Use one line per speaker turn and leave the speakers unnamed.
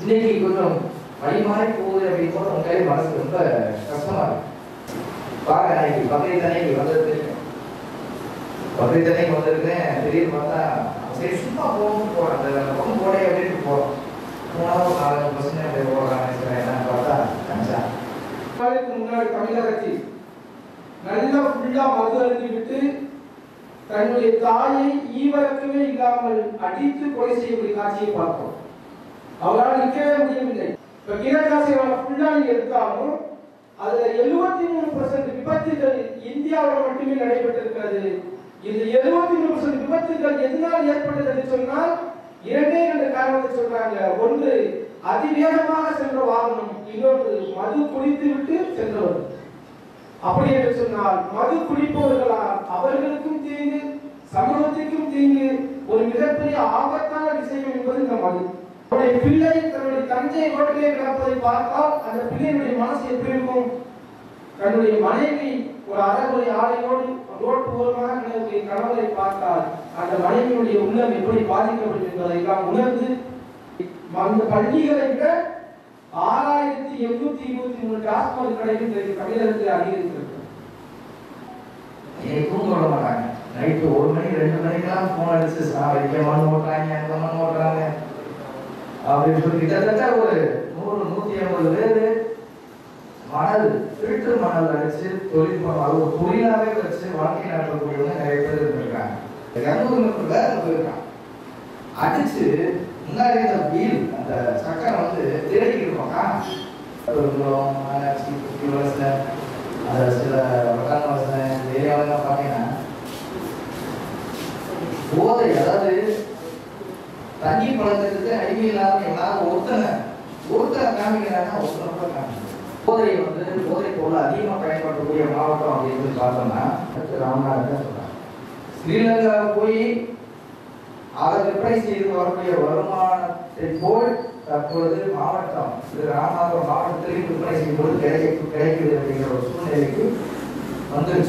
இன்னைக்கு கொஞ்சம் வழி போகுது அப்படின்னு போது உங்க மனசு ரொம்ப கஷ்டமா இருக்கு. பாருங்க அன்னைக்கு பக்ரீத் அன்னைக்கு வந்திருக்கேன் பக்ரீத் அன்னைக்கு வந்திருக்கேன் திடீர்னு பார்த்தா சரி சும்மா போகணும் போறேன் அந்த பக்கம் போடே அப்படின்னு போறோம். மூணாவது நாலஞ்சு பசங்க அப்படி போடுறாங்க சரி என்னன்னு பார்த்தா கஞ்சா.
நாளுக்கு முன்னாடி தமிழகத்தில் நல்லா ஃபுல்லா மது அருந்தி விட்டு தன்னுடைய தாயை ஈவரக்கமே இல்லாமல் அடித்து கொலை செய்யக்கூடிய காட்சியை பார்ப்போம் அவரால் நிற்கவே முடியவில்லை. இப்ப கிழக்காசிய ஃபுல்லா நீங்க எடுத்தாலும் அதுல எழுபத்தி மூணு பர்சன்ட் விபத்துகள் இந்தியாவில் மட்டுமே நடைபெற்றிருக்கிறது. இந்த எழுபத்தி மூணு பர்சன்ட் விபத்துகள் எதனால் ஏற்பட்டது என்று சொன்னால் இரண்டே இரண்டு காரணத்தை சொல்றாங்க. ஒன்று அதிவேகமாக சென்ற வாகனம் இன்னொன்று மது குடித்து விட்டு சென்றவர். அப்படி என்று சொன்னால் மது குடிப்பவர்களால் அவர்களுக்கும் தீங்கு சமூகத்திற்கும் தீங்கு ஒரு மிகப்பெரிய ஆபத்தான விஷயம் என்பது இந்த மது. அவருடைய பிள்ளை தன்னுடைய தஞ்சை ரோட்டிலே கிடப்பதை பார்த்தால் அந்த பிள்ளையினுடைய மனசு எப்படி இருக்கும்? தன்னுடைய மனைவி ஒரு அறகுறை ஆடையோடு ரோட்டு ஓரமாக கிடக்கக்கூடிய கணவரை பார்த்தால் அந்த மனைவியுடைய உள்ளம் எப்படி பாதிக்கப்படும் என்பதை எல்லாம் உணர்ந்து அந்த பள்ளிகளை விட ஆறாயிரத்தி எண்ணூத்தி இருபத்தி மூணு டாஸ்மாக் கடைகள் தமிழகத்தில் அதிகரித்திருக்கு
தூங்க விட மாட்டாங்க. நைட்டு ஒரு மணி ரெண்டு மணிக்கெல்லாம் ஃபோன் அடிச்சு சார் வைக்க அந்த ஓட்டுறாங்க அப்படின்னு சொல்லி கிட்டத்தட்ட ஒரு நூறு நூத்தி ஐம்பது பேரு மணல் திருட்டு மணல் அடிச்சு தொழில் அது ஒரு தொழிலாவே வச்சு வாழ்க்கை நடத்தக்கூடியவங்க நிறைய பேர் இருந்திருக்காங்க. இரநூறு மீட்டர் பேர் போயிருக்கான் அடிச்சு முன்னாடி இந்த வீல் அந்த சக்கரம் வந்து திரைக்கிட்டு இருப்போம் காணும். பெருங்குளம் மீனாட்சி குட்டி வலசை அந்த சில வட்டார வலசை ஏரியாவெல்லாம் தண்ணி பழக்கத்துக்கு அடிமை இல்லாத எல்லாரும் ஒருத்தனை ஒருத்தனை காமிக்கிறாங்கன்னா ஒருத்தனை கூட காமிக்கிறாங்க. போதை வந்து போதை பொருள் அதிகமாக பயன்படுத்தக்கூடிய மாவட்டம் அப்படின்னு பார்த்தோம்னா அடுத்து ராமநாதன் தான் சொல்றாங்க ஸ்ரீலங்கா போய் அதை விற்பனை செய்து வரக்கூடிய வருமானத்தை போல் தற்பொழுது மாவட்டம் இது ராமநாதபுரம் மாவட்டத்திலேயும் விற்பனை செய்யும்போது கிடைக்க கிடைக்குது அப்படிங்கிற ஒரு சூழ்நிலைக்கு வந்துருச்சு.